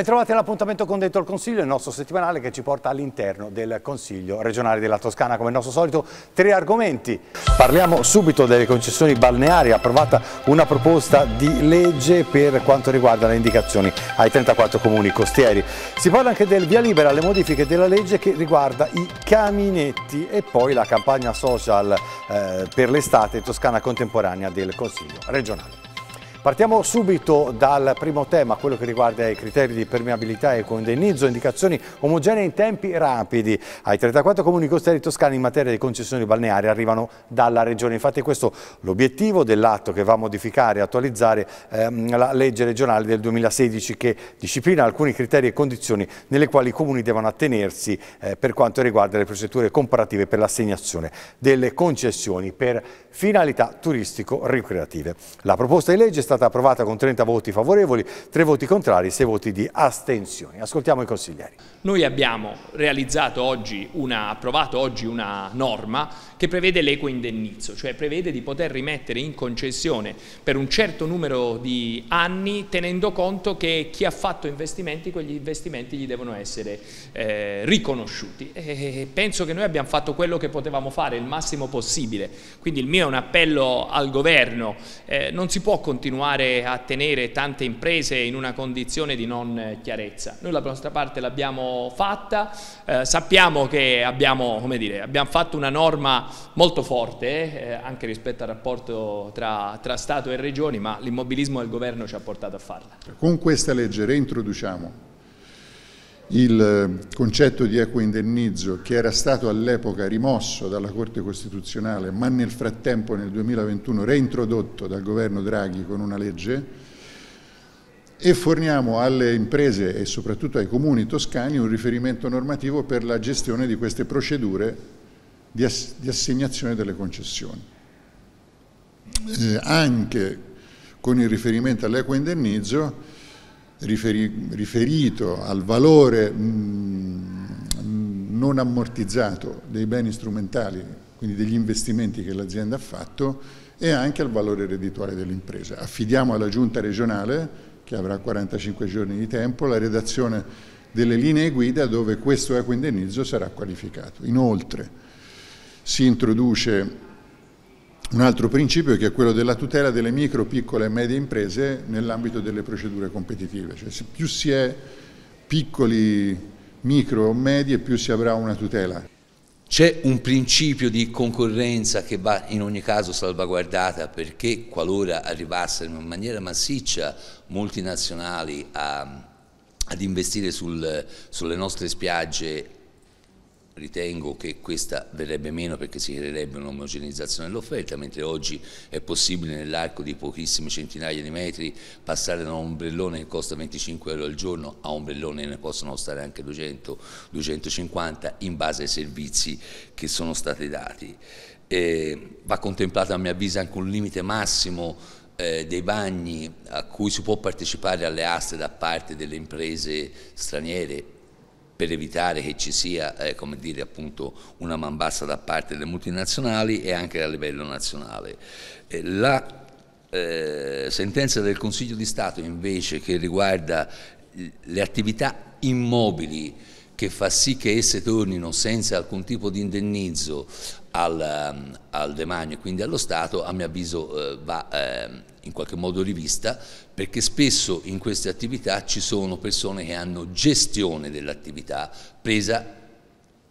Ben trovati all'appuntamento con Dentro il Consiglio, il nostro settimanale che ci porta all'interno del Consiglio regionale della Toscana. Come al nostro solito, tre argomenti. Parliamo subito delle concessioni balneari. Approvata una proposta di legge per quanto riguarda le indicazioni ai 34 comuni costieri. Si parla anche del via libera alle modifiche della legge che riguarda i caminetti e poi la campagna social eh, per l'estate toscana contemporanea del Consiglio regionale. Partiamo subito dal primo tema, quello che riguarda i criteri di permeabilità e condennizzo, indicazioni omogenee in tempi rapidi. Ai 34 comuni costieri toscani in materia di concessioni balneari arrivano dalla Regione. Infatti questo è l'obiettivo dell'atto che va a modificare e attualizzare ehm, la legge regionale del 2016 che disciplina alcuni criteri e condizioni nelle quali i comuni devono attenersi eh, per quanto riguarda le procedure comparative per l'assegnazione delle concessioni per finalità turistico-ricreative. La proposta di legge è stata approvata con 30 voti favorevoli, 3 voti contrari e 6 voti di astensioni. Ascoltiamo i consiglieri. Noi abbiamo realizzato oggi una, approvato oggi una norma che prevede l'equo cioè prevede di poter rimettere in concessione per un certo numero di anni tenendo conto che chi ha fatto investimenti, quegli investimenti gli devono essere eh, riconosciuti. E penso che noi abbiamo fatto quello che potevamo fare, il massimo possibile. Quindi il mio è un appello al governo, eh, non si può continuare a tenere tante imprese in una condizione di non chiarezza. Noi la nostra parte l'abbiamo fatta, eh, sappiamo che abbiamo, dire, abbiamo, fatto una norma molto forte eh, anche rispetto al rapporto tra, tra Stato e Regioni, ma l'immobilismo del governo ci ha portato a farla. Con questa legge reintroduciamo il concetto di equo indennizzo che era stato all'epoca rimosso dalla Corte Costituzionale ma nel frattempo nel 2021 reintrodotto dal governo Draghi con una legge e forniamo alle imprese e soprattutto ai comuni toscani un riferimento normativo per la gestione di queste procedure di, ass di assegnazione delle concessioni. Eh, anche con il riferimento all'equo indennizzo riferi riferito al valore mh, non ammortizzato dei beni strumentali, quindi degli investimenti che l'azienda ha fatto e anche al valore reddituale dell'impresa. Affidiamo alla giunta regionale che avrà 45 giorni di tempo, la redazione delle linee guida dove questo equo indennizzo sarà qualificato. Inoltre si introduce un altro principio che è quello della tutela delle micro, piccole e medie imprese nell'ambito delle procedure competitive, cioè più si è piccoli, micro o medie più si avrà una tutela. C'è un principio di concorrenza che va in ogni caso salvaguardata perché qualora arrivassero in maniera massiccia multinazionali a, ad investire sul, sulle nostre spiagge ritengo che questa verrebbe meno perché si creerebbe un'omogenizzazione dell'offerta, mentre oggi è possibile nell'arco di pochissime centinaia di metri passare da un ombrellone che costa 25 euro al giorno a un ombrellone che ne possono costare anche 200, 250 in base ai servizi che sono stati dati. Eh, va contemplato a mio avviso anche un limite massimo eh, dei bagni a cui si può partecipare alle aste da parte delle imprese straniere per evitare che ci sia eh, dire, appunto, una man bassa da parte delle multinazionali e anche a livello nazionale. Eh, la eh, sentenza del Consiglio di Stato invece che riguarda le attività immobili che fa sì che esse tornino senza alcun tipo di indennizzo al, al demanio e quindi allo Stato, a mio avviso eh, va eh, in qualche modo rivista perché spesso in queste attività ci sono persone che hanno gestione dell'attività presa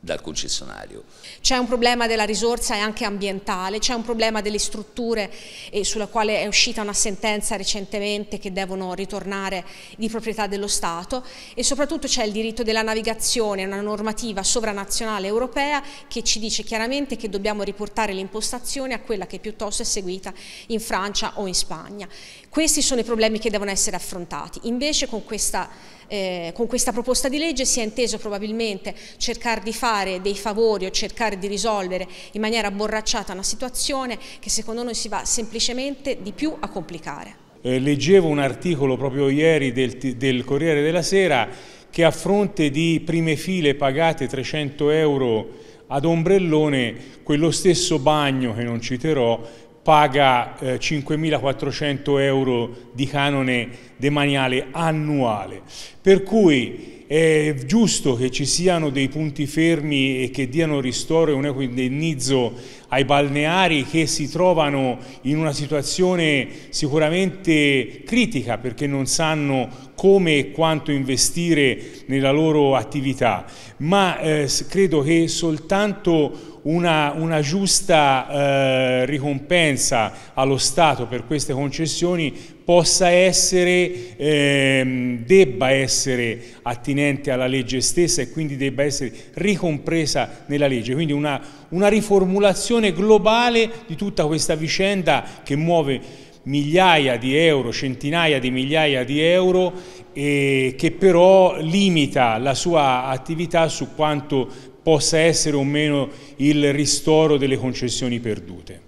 dal concessionario. C'è un problema della risorsa e anche ambientale, c'è un problema delle strutture eh, sulla quale è uscita una sentenza recentemente che devono ritornare di proprietà dello Stato e soprattutto c'è il diritto della navigazione, una normativa sovranazionale europea che ci dice chiaramente che dobbiamo riportare l'impostazione a quella che piuttosto è seguita in Francia o in Spagna. Questi sono i problemi che devono essere affrontati. Invece con questa, eh, con questa proposta di legge si è inteso probabilmente cercare di fare dei favori o cercare di risolvere in maniera borracciata una situazione che secondo noi si va semplicemente di più a complicare. Eh, leggevo un articolo proprio ieri del, del Corriere della Sera che a fronte di prime file pagate 300 euro ad ombrellone, quello stesso bagno che non citerò paga eh, 5.400 euro di canone demaniale annuale. Per cui è giusto che ci siano dei punti fermi e che diano ristoro e un equo indennizzo ai balneari che si trovano in una situazione sicuramente critica perché non sanno come e quanto investire nella loro attività, ma eh, credo che soltanto una, una giusta eh, ricompensa allo Stato per queste concessioni possa essere, ehm, debba essere attinente alla legge stessa e quindi debba essere ricompresa nella legge. Quindi una, una riformulazione globale di tutta questa vicenda che muove migliaia di euro, centinaia di migliaia di euro e che però limita la sua attività su quanto possa essere o meno il ristoro delle concessioni perdute.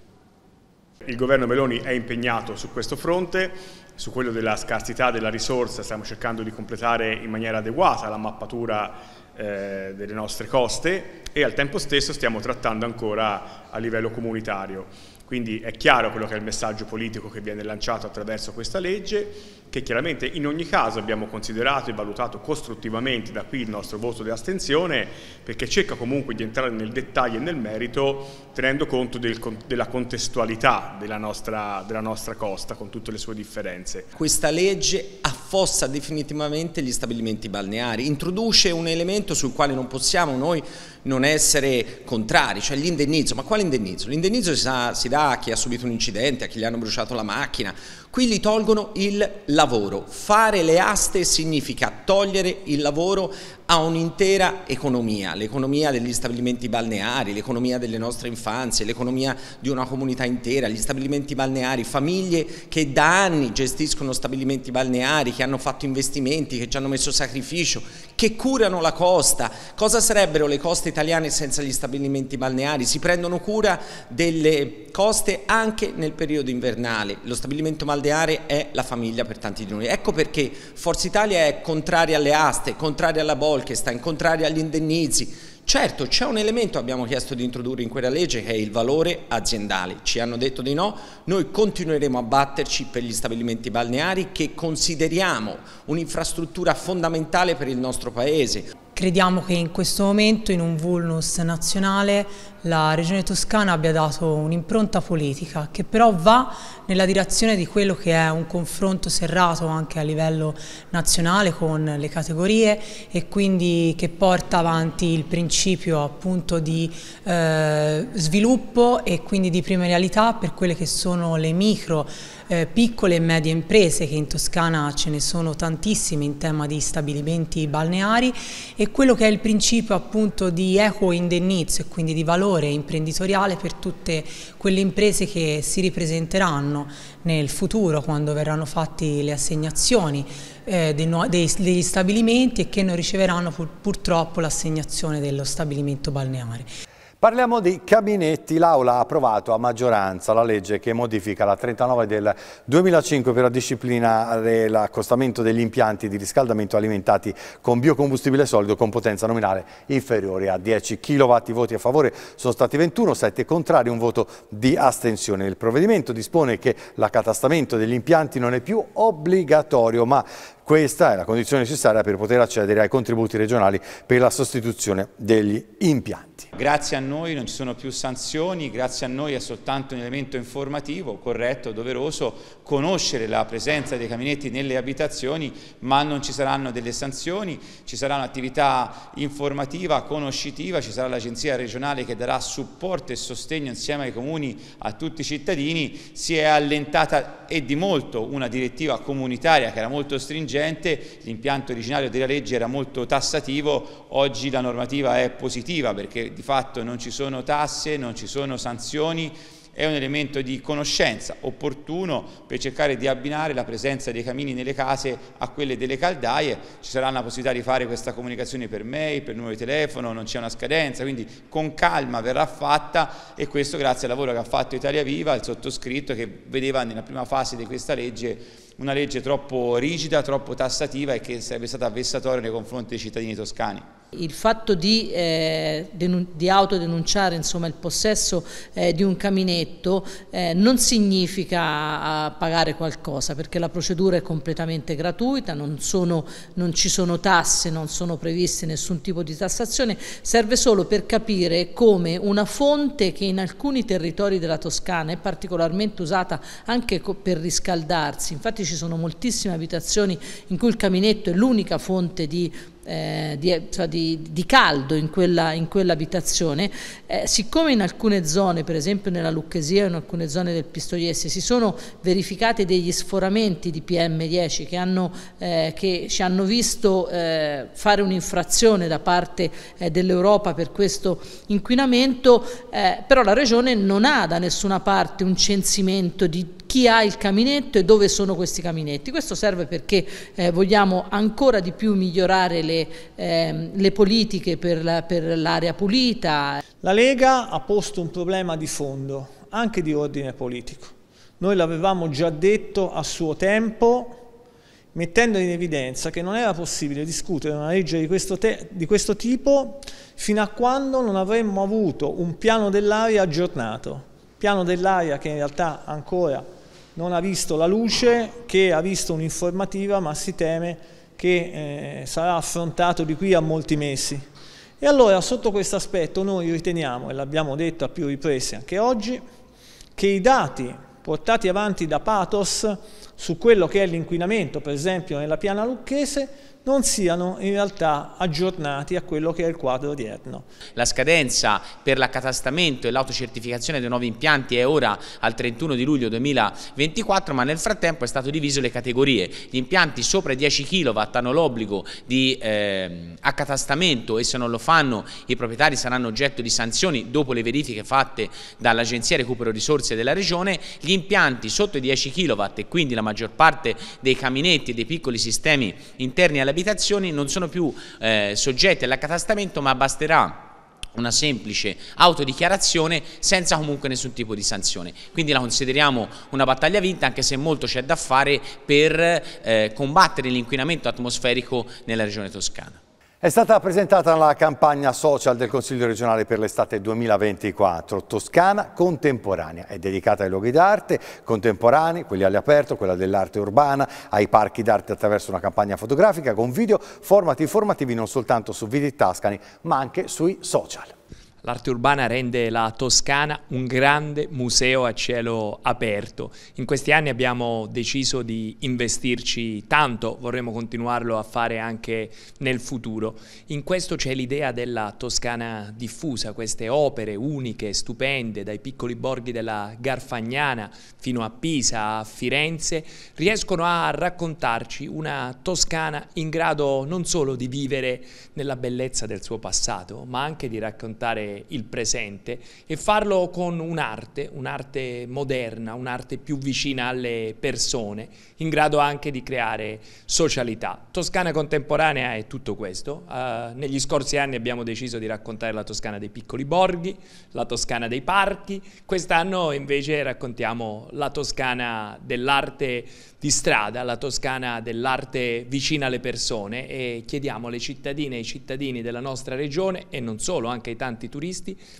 Il governo Meloni è impegnato su questo fronte, su quello della scarsità della risorsa stiamo cercando di completare in maniera adeguata la mappatura eh, delle nostre coste e al tempo stesso stiamo trattando ancora a livello comunitario. Quindi è chiaro quello che è il messaggio politico che viene lanciato attraverso questa legge, che chiaramente in ogni caso abbiamo considerato e valutato costruttivamente, da qui il nostro voto di astensione, perché cerca comunque di entrare nel dettaglio e nel merito, tenendo conto del, della contestualità della nostra, della nostra costa, con tutte le sue differenze. Questa legge affossa definitivamente gli stabilimenti balneari, introduce un elemento sul quale non possiamo noi non essere contrari, cioè l'indennizzo. Ma quale indennizzo? L'indennizzo si, si dà a chi ha subito un incidente, a chi gli hanno bruciato la macchina. Qui gli tolgono il lavoro. Fare le aste significa togliere il lavoro a un'intera economia, l'economia degli stabilimenti balneari, l'economia delle nostre infanzie, l'economia di una comunità intera, gli stabilimenti balneari, famiglie che da anni gestiscono stabilimenti balneari, che hanno fatto investimenti, che ci hanno messo sacrificio, che curano la costa. Cosa sarebbero le coste italiane senza gli stabilimenti balneari? Si prendono cura delle coste anche nel periodo invernale. Lo stabilimento balneare è la famiglia per tanti di noi. Ecco perché Forza Italia è contraria alle aste, contraria alla bolsa, Bolkestein, contrari agli indennizi. Certo, c'è un elemento che abbiamo chiesto di introdurre in quella legge che è il valore aziendale. Ci hanno detto di no, noi continueremo a batterci per gli stabilimenti balneari che consideriamo un'infrastruttura fondamentale per il nostro Paese. Crediamo che in questo momento, in un vulnus nazionale, la Regione Toscana abbia dato un'impronta politica che però va nella direzione di quello che è un confronto serrato anche a livello nazionale con le categorie e quindi che porta avanti il principio appunto di eh, sviluppo e quindi di primarialità per quelle che sono le micro eh, piccole e medie imprese che in Toscana ce ne sono tantissime in tema di stabilimenti balneari e quello che è il principio appunto di equo indennizzo e quindi di valore imprenditoriale per tutte quelle imprese che si ripresenteranno nel futuro quando verranno fatte le assegnazioni eh, dei, degli stabilimenti e che non riceveranno pur, purtroppo l'assegnazione dello stabilimento balneare. Parliamo di cabinetti, l'Aula ha approvato a maggioranza la legge che modifica la 39 del 2005 per la disciplina dell'accostamento degli impianti di riscaldamento alimentati con biocombustibile solido con potenza nominale inferiore a 10 kW. I voti a favore sono stati 21, 7 contrari, un voto di astensione. Il provvedimento dispone che l'accatastamento degli impianti non è più obbligatorio ma questa è la condizione necessaria per poter accedere ai contributi regionali per la sostituzione degli impianti. Grazie a noi non ci sono più sanzioni, grazie a noi è soltanto un elemento informativo, corretto, doveroso, conoscere la presenza dei caminetti nelle abitazioni, ma non ci saranno delle sanzioni, ci sarà un'attività informativa, conoscitiva, ci sarà l'agenzia regionale che darà supporto e sostegno insieme ai comuni a tutti i cittadini, si è allentata e di molto una direttiva comunitaria che era molto stringente stringente, l'impianto originario della legge era molto tassativo, oggi la normativa è positiva perché di fatto non ci sono tasse, non ci sono sanzioni, è un elemento di conoscenza opportuno per cercare di abbinare la presenza dei camini nelle case a quelle delle caldaie, ci sarà la possibilità di fare questa comunicazione per mail, per numero di telefono, non c'è una scadenza, quindi con calma verrà fatta e questo grazie al lavoro che ha fatto Italia Viva, il sottoscritto che vedeva nella prima fase di questa legge una legge troppo rigida, troppo tassativa e che sarebbe stata vessatoria nei confronti dei cittadini toscani. Il fatto di, eh, di autodenunciare insomma, il possesso eh, di un caminetto eh, non significa pagare qualcosa perché la procedura è completamente gratuita, non, sono, non ci sono tasse, non sono previste nessun tipo di tassazione, serve solo per capire come una fonte che in alcuni territori della Toscana è particolarmente usata anche per riscaldarsi, infatti ci sono moltissime abitazioni in cui il caminetto è l'unica fonte di eh, di, cioè di, di, caldo in, quella, in quell'abitazione, eh, siccome in alcune zone, per esempio nella Lucchesia o in alcune zone del Pistoiese, si sono verificati degli sforamenti di PM10 che, hanno, eh, che ci hanno visto eh, fare un'infrazione da parte eh, dell'Europa per questo inquinamento, eh, però la Regione non ha da nessuna parte un censimento di chi ha il caminetto e dove sono questi caminetti. Questo serve perché vogliamo ancora di più migliorare le ehm, le politiche per, la, l'area pulita. La Lega ha posto un problema di fondo, anche di ordine politico. Noi l'avevamo già detto a suo tempo, mettendo in evidenza che non era possibile discutere una legge di questo, di questo tipo fino a quando non avremmo avuto un piano dell'aria aggiornato, piano dell'aria che in realtà ancora non ha visto la luce, che ha visto un'informativa, ma si teme che eh, sarà affrontato di qui a molti mesi. E allora sotto questo aspetto noi riteniamo, e l'abbiamo detto a più riprese anche oggi, che i dati portati avanti da Pathos su quello che è l'inquinamento, per esempio nella piana lucchese, non siano in realtà aggiornati a quello che è il quadro odierno. La scadenza per l'accatastamento e l'autocertificazione dei nuovi impianti è ora al 31 di luglio 2024, ma nel frattempo è stato diviso le categorie. Gli impianti sopra i 10 kW hanno l'obbligo di eh, accatastamento e se non lo fanno i proprietari saranno oggetto di sanzioni dopo le verifiche fatte dall'Agenzia Recupero Risorse della Regione. Gli impianti sotto i 10 kW e quindi la maggior parte dei caminetti e dei piccoli sistemi interni alla abitazioni non sono più eh, soggetti all'accatastamento ma basterà una semplice autodichiarazione senza comunque nessun tipo di sanzione. Quindi la consideriamo una battaglia vinta anche se molto c'è da fare per eh, combattere l'inquinamento atmosferico nella regione toscana. È stata presentata la campagna social del Consiglio regionale per l'estate 2024, Toscana Contemporanea. È dedicata ai luoghi d'arte contemporanei, quelli all'aperto, quella dell'arte urbana, ai parchi d'arte attraverso una campagna fotografica con video, formati informativi non soltanto su Vidi Tascani ma anche sui social. L'arte urbana rende la Toscana un grande museo a cielo aperto. In questi anni abbiamo deciso di investirci tanto, vorremmo continuarlo a fare anche nel futuro. In questo c'è l'idea della Toscana diffusa, queste opere uniche, stupende, dai piccoli borghi della Garfagnana fino a Pisa, a Firenze, riescono a raccontarci una Toscana in grado non solo di vivere nella bellezza del suo passato, ma anche di raccontare il presente e farlo con un'arte, un'arte moderna, un'arte più vicina alle persone, in grado anche di creare socialità. Toscana contemporanea è tutto questo. Uh, negli scorsi anni abbiamo deciso di raccontare la Toscana dei piccoli borghi, la Toscana dei parchi, quest'anno invece raccontiamo la Toscana dell'arte di strada, la Toscana dell'arte vicina alle persone e chiediamo alle cittadine e ai cittadini della nostra regione e non solo, anche ai tanti turisti,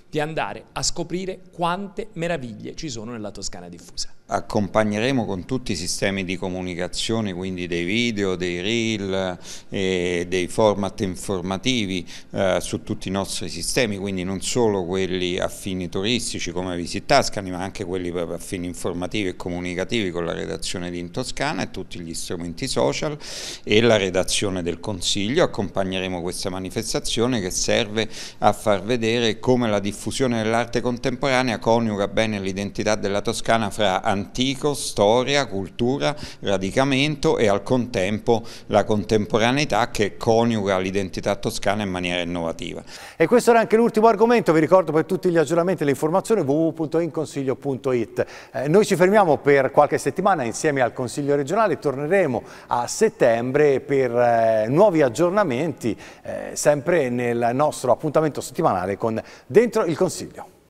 di andare a scoprire quante meraviglie ci sono nella Toscana diffusa accompagneremo con tutti i sistemi di comunicazione, quindi dei video, dei reel, e dei format informativi eh, su tutti i nostri sistemi, quindi non solo quelli affini turistici come Visit Tascani, ma anche quelli proprio affini informativi e comunicativi con la redazione di In Toscana e tutti gli strumenti social e la redazione del Consiglio. Accompagneremo questa manifestazione che serve a far vedere come la diffusione dell'arte contemporanea coniuga bene l'identità della Toscana fra antico, storia, cultura, radicamento e al contempo la contemporaneità che coniuga l'identità toscana in maniera innovativa. E questo era anche l'ultimo argomento, vi ricordo per tutti gli aggiornamenti e le informazioni www.inconsiglio.it. Eh, noi ci fermiamo per qualche settimana insieme al Consiglio regionale, torneremo a settembre per eh, nuovi aggiornamenti, eh, sempre nel nostro appuntamento settimanale con Dentro il Consiglio.